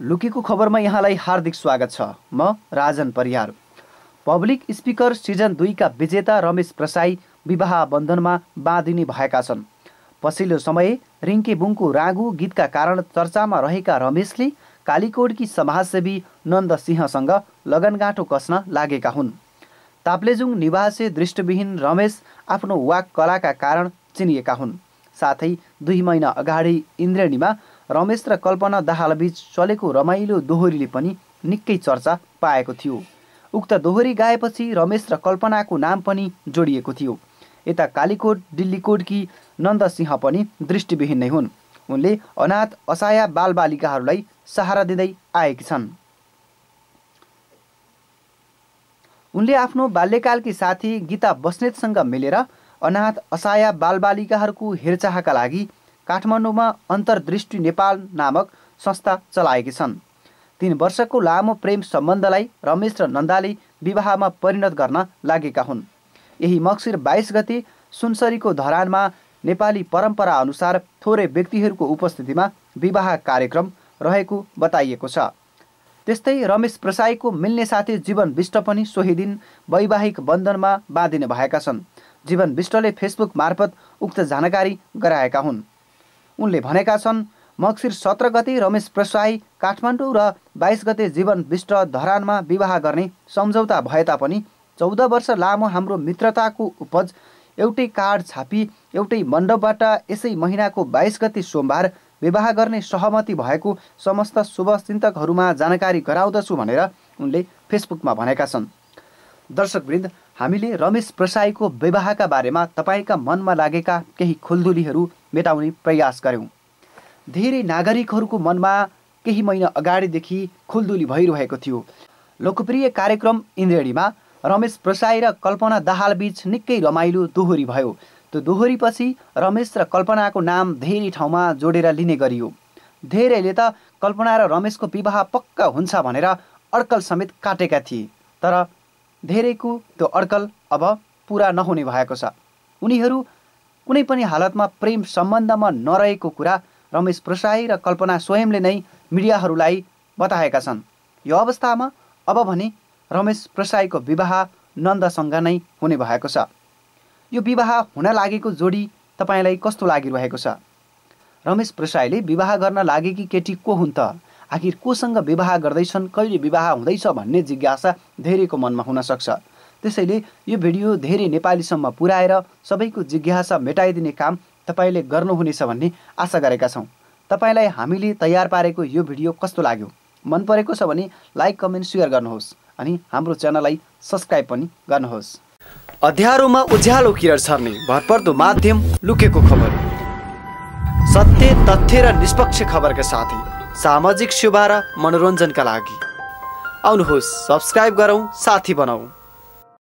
लुकेको खबरमा यहाँलाई हार्दिक स्वागत छ। म Rajan Pariyar public speaker season दुईका विजेता रमेश प्रसाई विवाह बन्धनमा बाँधिने भएका छन्। पछिल्लो समय रिङ्के बुङको रागु गीतका कारण चर्चामा रहेका रमेशले कालीकोटकी समाजसेवी नन्द सिंहसँग लगनगाँठो कस्न लागेका हुन्। ताप्लेजुङ निवासी दृष्टिविहीन रमेश आफ्नो वाक कलाका कारण चिनिएका हुन्। साथै दुई महिना अगाडि इन्द्रेणीमा रमेश र कल्पना दाहालबीच चलेको रमाइलो दोहोरीले पनि निकै चर्चा पाएको थियो। उक्त दोहोरी गाएपछि रमेश र कल्पनाको नाम पनि जोडिएको थियो। यता कालीकोट दिल्लीकोटकी नन्द सिंह पनि दृष्टिविहीन नै हुन्। उनले अनाथ असहाय बालबालिकाहरूलाई सहारा दिँदै आएकी छन्। उनले आफ्नो बाल्यकालकी साथी गीता बस्नेतसँग मिलेर अनाथ असहाय बालबालिकाहरूको हेरचाहका लागि काठमाडौँमा अन्तर्दृष्टि नेपाल नामक संस्था चलाएकी छन्। तिन वर्षको लामो प्रेम सम्बन्धलाई रमेश र नन्दाले विवाहमा परिणत गर्न लागेका हुन्। यही मक्सिर बाइस गते सुनसरीको धरानमा नेपाली परम्परा अनुसार थोरै व्यक्तिहरूको उपस्थितिमा विवाह कार्यक्रम रहेको बताइएको छ। त्यस्तै रमेश प्रसाईको मिल्ने साथी जीवन विष्ट पनि सोही दिन वैवाहिक बन्धनमा बाँधिने भएका छन्। जीवन विष्टले फेसबुक मार्फत उक्त जानकारी गराएका हुन्। उनले भनेका छन् मक्सिर सत्र गते रमेश प्रसाई काठमाडौँ र बाइस गते जीवन विष्ट धरानमा विवाह गर्ने सम्झौता भए तापनि चौध वर्ष लामो हाम्रो मित्रताको उपज एउटै कार्ड छापी एउटै मण्डपबाट यसै महिनाको बाइस गते सोमबार विवाह गर्ने सहमति भएको समस्त शुभचिन्तकहरूमा जानकारी गराउँदछु भनेर उनले फेसबुकमा भनेका छन्। दर्शकवृन्द हामीले रमेश प्रसाईको विवाहका बारेमा तपाईँका मनमा लागेका केही खुल्दुलीहरू मेटाउने प्रयास गऱ्यौँ धेरै नागरिकहरूको मनमा केही महिना अगाडिदेखि खुल्दुली भइरहेको थियो। लोकप्रिय कार्यक्रम इन्द्रेणीमा रमेश प्रसाई र कल्पना दाहालबीच निकै रमाइलो दोहोरी भयो। त्यो दोहोरीपछि रमेश र कल्पनाको नाम धेरै ठाउँमा जोडेर लिने गरियो। धेरैले त कल्पना र रमेशको विवाह पक्का हुन्छ भनेर अड्कल समेत काटेका थिए। तर धेरैको त्यो अड्कल अब पुरा नहुने भएको छ। उनीहरू कुनै पनि हालतमा प्रेम सम्बन्धमा नरहेको कुरा रमेश प्रसाई र कल्पना स्वयंले नै मिडियाहरूलाई बताएका छन्। यो अवस्थामा अब भने रमेश प्रसाईको विवाह नन्दसँग नै हुने भएको छ। यो विवाह हुन लागेको जोडी तपाईँलाई कस्तो लागिरहेको छ? रमेश प्रसाईले विवाह गर्न लागेकी केटी को हुन् त? आखिर कोसँग विवाह गर्दैछन्? कहिले विवाह हुँदैछ भन्ने जिज्ञासा धेरैको मनमा हुनसक्छ त्यसैले यो भिडियो धेरै नेपालीसम्म पुर्याएर सबैको जिज्ञासा मेटाइदिने काम तपाईँले गर्नुहुनेछ भन्ने आशा गरेका छौँ। तपाईँलाई हामीले तयार पारेको यो भिडियो कस्तो लाग्यो? मन परेको छ भने लाइक कमेन्ट सेयर गर्नुहोस् अनि हाम्रो च्यानललाई सब्सक्राइब पनि गर्नुहोस्। अध्यारोमा उज्यालो किरण छर्ने भरपर्दो माध्यम लुकेको खबर। सत्य तथ्य र निष्पक्ष खबरका साथै सामाजिक सेवा र मनोरञ्जनका लागि। आउनुहोस् सब्सक्राइब गरौँ साथी बनाऊ